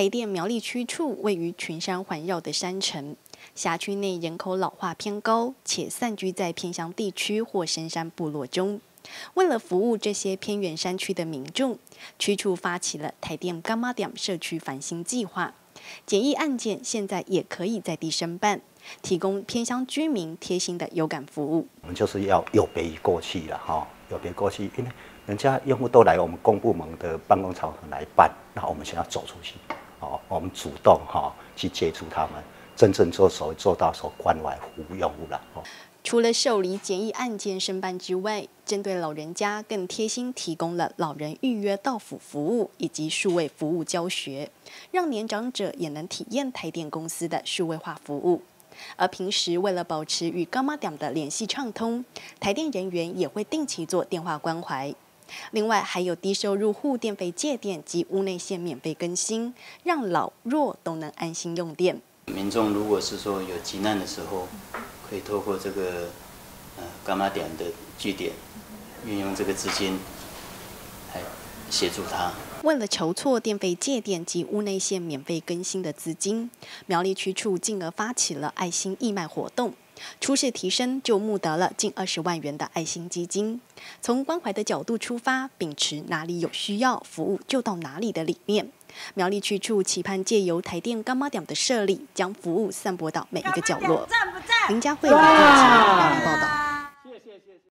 台电苗栗区处位于群山环绕的山城，辖区内人口老化偏高，且散居在偏乡地区或深山部落中。为了服务这些偏远山区的民众，区处发起了台电干妈点社区繁星计划。简易案件现在也可以在地申办，提供偏乡居民贴心的有感服务。我们就是要有别于过去了哈，有别过去，因为人家用户都来我们公部门的办公场合来办，那我们想要走出去。哦，我们主动哈去接触他们，真正做所做到所关怀服务用户了。哦，除了受理简易案件申办之外，针对老人家更贴心提供了老人预约到府服务以及数位服务教学，让年长者也能体验台电公司的数位化服务。而平时为了保持与干妈点的联系畅通，台电人员也会定期做电话关怀。另外，还有低收入户电费借电及屋内线免费更新，让老弱都能安心用电。民众如果是说有急难的时候，可以透过这个呃干妈点的据点，运用这个资金来协助他。为了筹措电费借电及屋内线免费更新的资金，苗栗区处进而发起了爱心义卖活动。初试提升就募得了近二十万元的爱心基金。从关怀的角度出发，秉持哪里有需要，服务就到哪里的理念，苗栗区处期盼借由台电干妈点的设立，将服务散播到每一个角落。林佳慧、李报道。